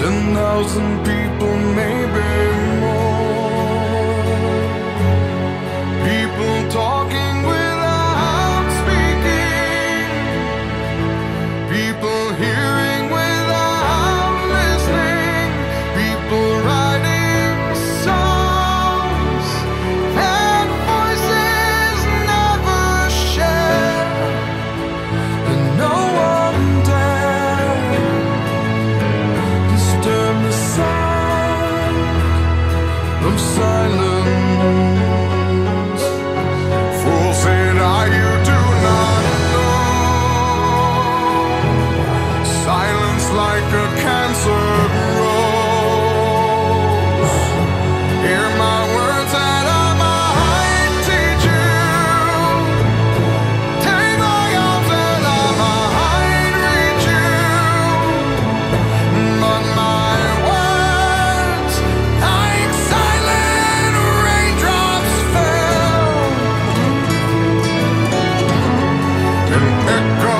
Ten thousand people, of silence. It goes.